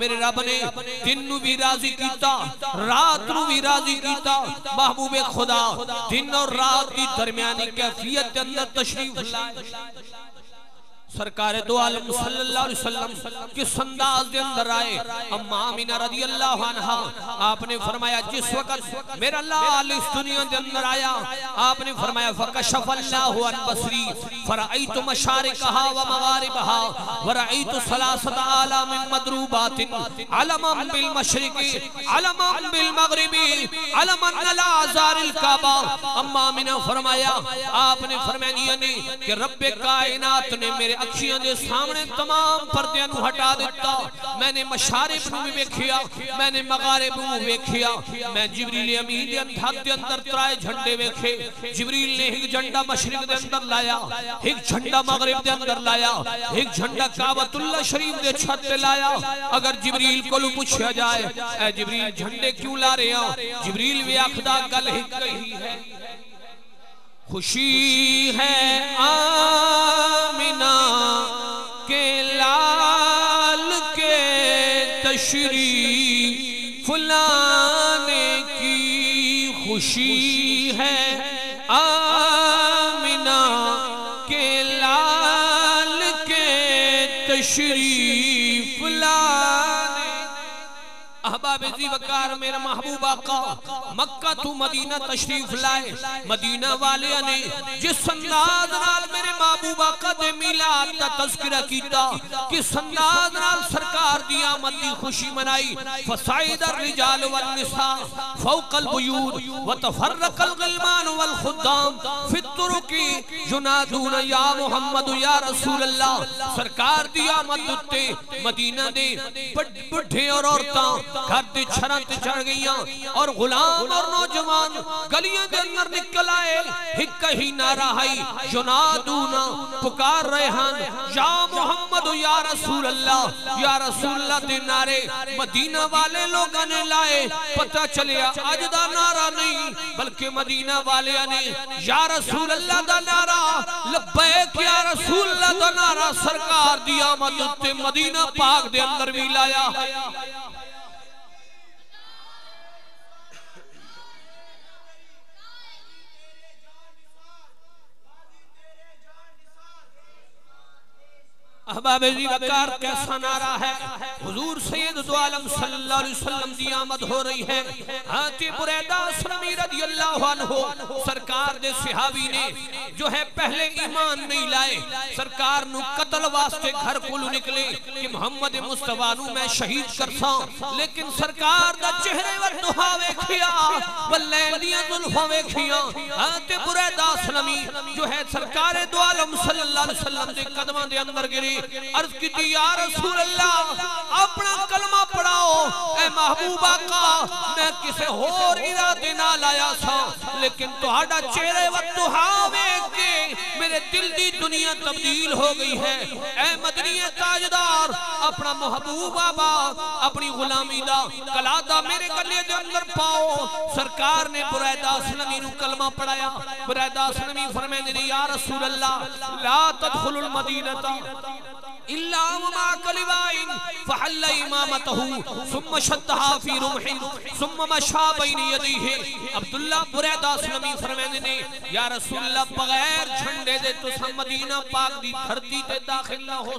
میرے رب نے دن نو بھی راضی کیتا۔ رات نو بھی راضی کیتا محبوب خدا دن اور رات کی درمیانی کیفیت اندر تشریف لائے۔ سرکار دو عالم صلی اللہ علیہ وسلم کس انداز دے اندر آئے؟ اما آمینہ رضی اللہ عنہ آپ نے فرمایا، جس وقت میرا لال اس دنیا دے اندر آیا، آپ نے فرمایا فَقَشَفَ اللَّهُ عَنْ بَصْرِي فَرَأَيْتُ مَشَارِكَهَا وَمَغَارِبَهَا وَرَأَيْتُ سَلَاسَةَ آلَامٍ مَدْرُوبَاتٍ عَلَمًا بِالْمَشْرِقِ، عَلَمًا بِالْمَغْرِبِ، عَلَمًا عَلَى عَزَارِ الْكَعْبَةِ اما آمینہ فرمایا، آپ نے فرمایا یعنی کہ رب کائنات نے میرے اکھیاں دے سامنے تمام پردیاں نو ہٹا دیتا میں نے مشارب نو بھی بیکھیا میں نے مغارب نو بیکھیا میں جبریل امین دے اندھاک دے اندر ترائے جھنڈے بیکھے جبریل نے ایک جھنڈا مشرق دے اندر لایا، ایک جھنڈا مغرب دے اندر لایا، ایک جھنڈا کعبت اللہ شریف دے چھت دے لایا۔ اگر جبریل کو لو پوچھا جائے، اے جبریل جھنڈے کیوں لا رہے ہیں جبریل بھی آخدہ گل ہی کہی ہے۔ خوشی ہے آمینہ کے لال کے تشریف لانے کی خوشی ہے آمینہ کے لال کے تشریف احباب زی جی میرا محبوب آقا، مکہ تو مدینہ تشریف لائے۔ مدینہ والے نے جس انداز نال میرے محبوب آقا دے میلاد دا تذکرہ کیتا، کس انداز نال سرکار دی آمد دی خوشی منائی۔ فسائد الرجال والنساء، فوق البیود وتفرق الغلمان والخدام۔ فی الطرقی جنادون یا محمد یا رسول اللہ۔ سرکار دی آمد تے مدینہ دے بڑھے اور عورتاں، گھر دے چھران چڑھ گئیاں اور غلام اور نوجوان گلیاں دے اندر نکل آئے۔ ہک ہی نعرہ ہائی جنادونا پکار رہے ہیں یا محمد، یا رسول اللہ یا رسول اللہ دے نعرے مدینہ والے لوگاں نے لائے۔ پتہ چلے آج دا نعرہ نہیں، بلکہ مدینہ والے نے۔ یا رسول اللہ دا نعرہ، لبیک یا رسول اللہ دا نعرہ، سرکار دی آمد تے مدینہ پاک دے اندر بھی لایا۔ احباب عزیز وکار کیسا نعرہ ہے؟ حضور سید دو عالم صلی اللہ علیہ وسلم دی آمد ہو رہی ہے۔ ہاتی بریدہ سلمی رضی اللہ عنہ، سرکار دے صحابی نے جو ہے پہلے ایمان نہیں لائے، سرکار نو قتل واسطے گھر کلو نکلے کہ محمد مصطفیٰ نو میں شہید کرسا لیکن سرکار دا چہرے ور دہاوے کھیا واللیلیاں ظلفاوے کھیا ہاتی بریدہ سلمی جو ہے سرکار دو عالم صلی اللہ علیہ وسلم دے قدمان دے اندر گری عرض کی تھی یا رسول اللہ، اپنا کلمہ پڑھاؤ۔ اے محبوب آقا، میں کسے اور ارادے نہ لایا سا، لیکن تو ہاڑا چہرے وقت ہاوے کے میرے دل دی دنیا تبدیل ہو گئی ہے۔ اے مدنی تاجدار، اپنا محبوب آبا، اپنی غلامی دا کلادہ میرے گلے دے اندر پاؤ۔ سرکار نے برائدہ سلمی نو کلمہ پڑھایا۔ برائدہ سلمی فرمائے نے، یا رسول اللہ، لا تدخل المدینہ إلا وما كلبائن فحل إمامته ثم شدها في رمح ثم مشا بين يديه عبداللہ بریدہ سلمی فرمینے نے، یا رسول اللہ، بغیر جھنڈے دے تو مدینہ پاک دی دھرتی تے داخل نہ ہو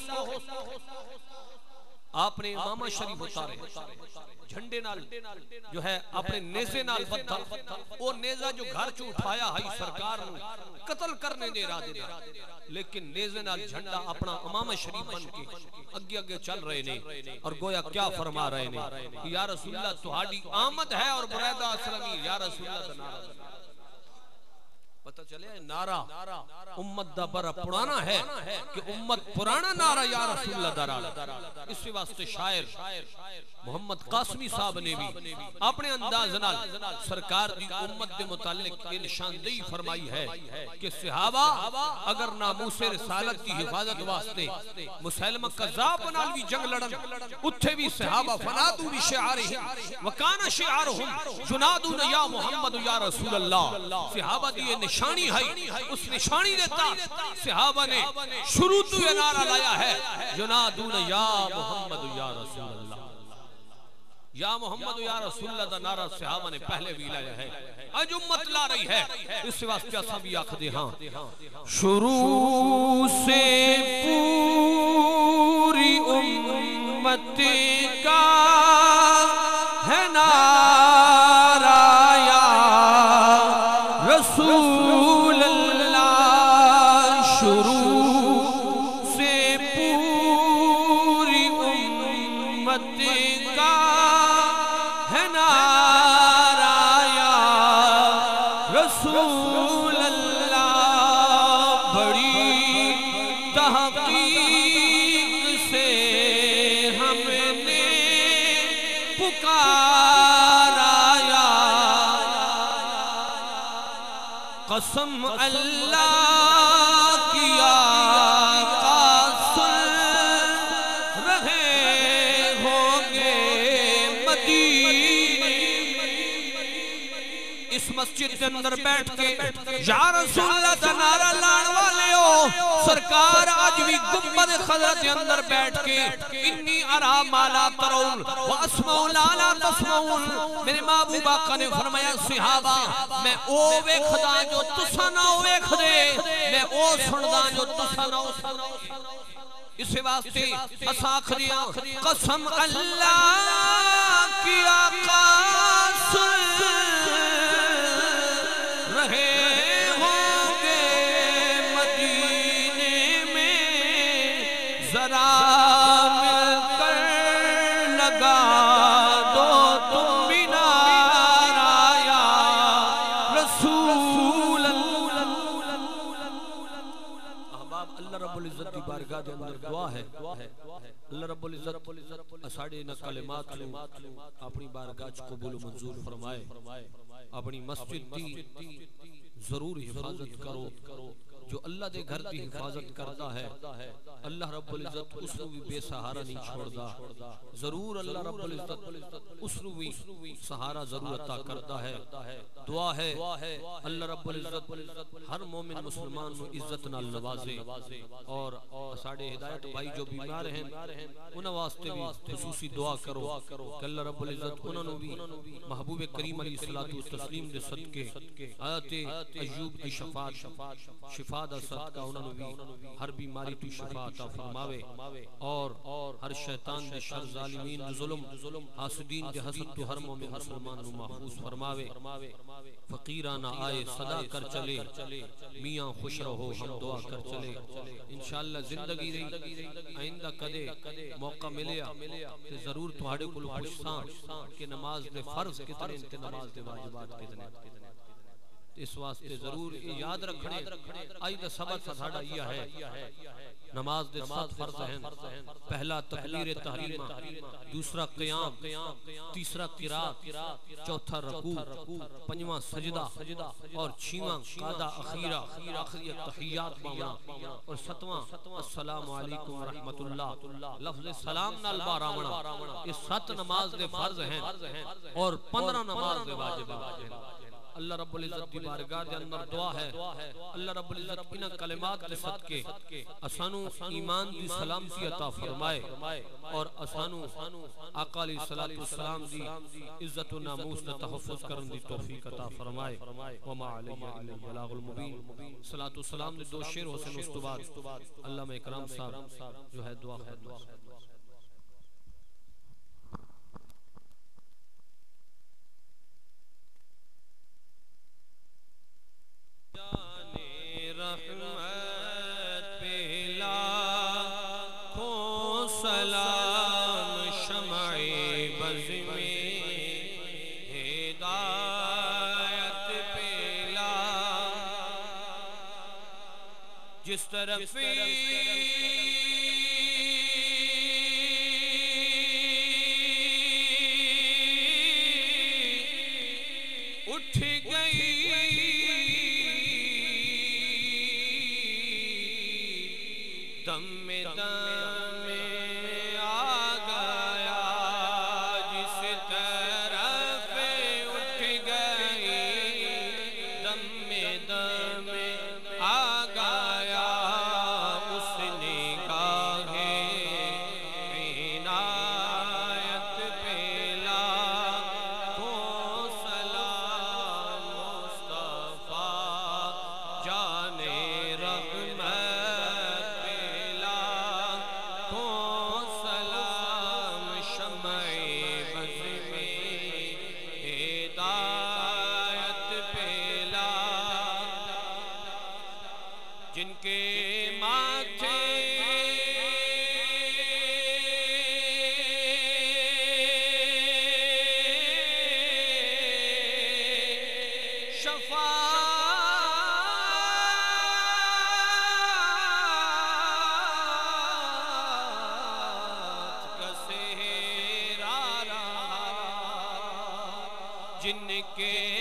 آپ نے امامہ شریف اتارے۔ جھنڈے نال جو ہے، اپنے نیزے نال بدھا۔ وہ نیزہ جو گھر چو اٹھایا ہائی سرکار نو قتل کرنے دے رہا دے لیکن نیزے نال جھنڈا اپنا امام شریف بن کے اگے اگے چل رہے نے۔ اور گویا کیا فرما رہے نے کہ یا رسول اللہ، تہاڈی آمد ہے اور برائدہ اسلامی یا رسول اللہ نعرہ پتہ چلے نعرہ، امت دا برا پرانا ہے کہ امت پرانا نعرہ یا رسول اللہ دارا اس واسطے شاعر محمد قاسمی صاحب نے بھی اپنے انداز نال سرکار دی امت دے متعلق یہ نشاندہی فرمائی ہے کہ صحابہ اگر ناموس رسالت کی حفاظت واسطے مسلمہ قذاب نال بھی جنگ لڑن، اتھے بھی صحابہ فنادو بھی شعارہم وکانا شعارہم جنادون یا محمد یا رسول اللہ۔ صحابہ دی نشانی ہے۔ اس نشانی دیتا صحابہ نے شروع تو یہ نعرہ لایا ہے۔ جنادون یا محمد یا رسول اللہ۔ یا محمد یا رسول اللہ دا نعرہ صحابہ نے پہلے بھی لایا ہے۔ اج امت لا رہی ہے۔ اس واسطے اساں بھی آکھ دے ہاں۔ شروع سے پوری امت کا ہے نعرہ یا رسول اللہ کیا رہے ہوں گے مدینے۔ اس مسجد کے اندر بیٹھ کے یا رسول اللہ دا لان والے ہو، سرکار آج بھی گمبد خضرت کے اندر بیٹھ کے انی ارا مالا ترون و اسمعو لالا تسمعون۔ میرے محبوب آقا نے فرمایا، صحابہ، میں او ویکھدا جو تسا نہ ویکھ دے میں او سندا جو تسا نہ سنو اس واسطے اساکھ دیا قسم اللہ کی آقا سن اللہ رب العزت اساڑے نہ کلمات لوں اپنی بارگاہ چ قبول و منظور فرمائے. اپنی مسجد دی ضرور حفاظت کرو. جو اللہ دے گھر دی حفاظت کرتا ہے اللہ رب العزت اس نو بھی بے سہارا نہیں چھوڑدا ضرور اللہ رب العزت اس نو بھی سہارا ضرور عطا کرتا ہے۔ دعا ہے۔ اللہ رب العزت ہر مومن مسلمان نو عزت نال نوازے۔ اور ساڑے ہدایت بھائی جو بیمار ہیں انہاں واسطے بھی خصوصی دعا کرو۔ کہ اللہ رب العزت انہاں نو بھی محبوب کریم علیہ الصلوۃ والتسلیم دے صدقے حضرت ایوب کی شفاعت شفا دا صدقہ انہاں نو بھی ہر بیماری تو شفا عطا فرماوے۔ اور ہر شیطان دے شر ظالمین دے ظلم حاسدین دے حسد تو ہر مومن مسلمان نو محفوظ فرماوے۔ فقیرانہ آئے صدا کر چلے۔ میاں خوش رہو ہم دعا کر چلے۔ انشاءاللہ زندگی رہی آئندہ کدے موقع ملیا کہ ضرور تہاڑے کل خوش ساں کہ نماز دے فرض کتنے تے نماز دے واجبات کتنے اس واسطے ضرور یاد رکھنے آئی دا سبق ساڑا یہ ہے۔ نماز دے سات فرض ہیں۔ پہلا تکبیر تحریمہ دوسرا قیام تیسرا قرات چوتھا رکوع پنجواں سجدہ اور چھیواں قادہ اخیرہ آخری تحیات باونا۔ اور ستواں السلام علیکم ورحمت اللہ۔ لفظ سلام نال بارامنا اس سات نماز دے فرض ہیں۔ اور پندرہ نماز دے واجبات ہیں۔ اللہ رب العزت کی بارگاہ دے اندر دعا ہے۔ اللہ رب العزت انہاں کلمات کے صدقے اسانو ایمان دی سلامتی عطا فرمائے اور اسانو آقا علیہ الصلوۃ والسلام دی عزت و ناموس دا تحفظ کرن دی توفیق عطا فرمائے۔ وما علیہ الا البلاغ المبین۔ صلاۃ والسلام دے دو شعر حسین اس تو بعد۔ علامہ اکرام صاحب جو ہے دعا ہے جس que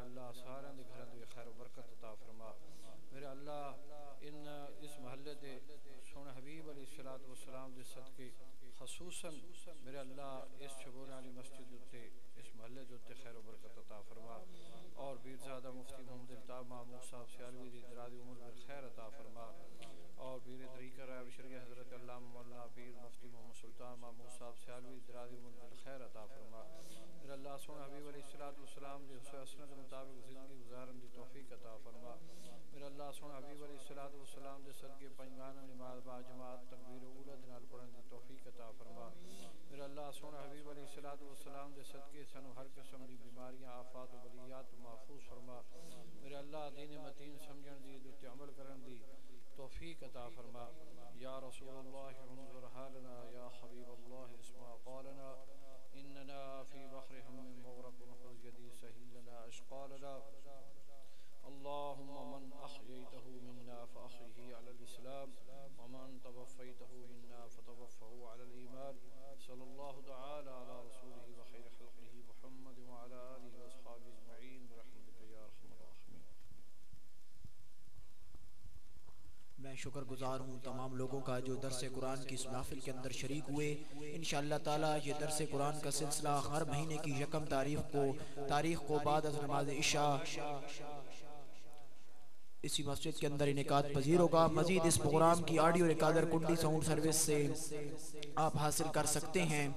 میرے اللہ سارے دے گھراں دے خیر و برکت عطا فرما۔ میرے اللہ، ان، اس محلے دے سونے حبیب علیہ الصلوۃ والسلام دے صدقے، خصوصاً میرے اللہ، اس شبور علی مسجد تے اس محلے دے تے خیر و برکت عطا فرما۔ اور پیرزادہ مفتی محمد الطاف محمود صاحب سیالوی دی درازی عمر بالخیر عطا فرما۔ اور پیر طریقہ رائے بشری حضرت علامہ مولانا پیر مفتی محمد سلطان محمود صاحب سیالوی دی درازی عمر بالخیر عطا فرما۔ میرے اللہ سونا حبیب علیہ الصلوۃ والسلام دی حسن اسنت مطابق زندگی گزارن دی توفیق عطا فرما۔ میرے اللہ سونا حبیب علیہ الصلوۃ والسلام دے صدقے پنجگانہ نماز با جماعت تکبیر اولہ نال پڑھن دی توفیق عطا فرما۔ میرے اللہ سونا حبیب علیہ الصلوۃ والسلام دے صدقے سانو ہر قسم دی بیماریاں، آفات و بلیات محفوظ فرما۔ میرے اللہ دین متین سمجھن دی تے عمل کرن دی توفیق عطا فرما۔ یا رسول اللہ انظر حالنا، یا حبیب اللہ اسمع قالنا۔ اننا في بحر ہم مغرق خذ یدی لنا أشقالنا. اللهم من أحييته منا فأحيه على الإسلام، ومن توفيته منا فتوفه على الإيمان. صلى الله تعالى على رسول میں شکر گزار ہوں تمام لوگوں کا جو درس قرآن کی اس محفل کے اندر شریک ہوئے۔ انشاءاللہ تعالی یہ درس قرآن کا سلسلہ ہر مہینے کی یکم تاریخ کو تاریخ کو بعد از نماز عشاء اسی مسجد کے اندر انعقاد پذیر ہوگا۔ مزید اس پروگرام کی آڈیو ریکارڈر کنڈی ساؤنڈ سروس سے آپ حاصل کر سکتے ہیں۔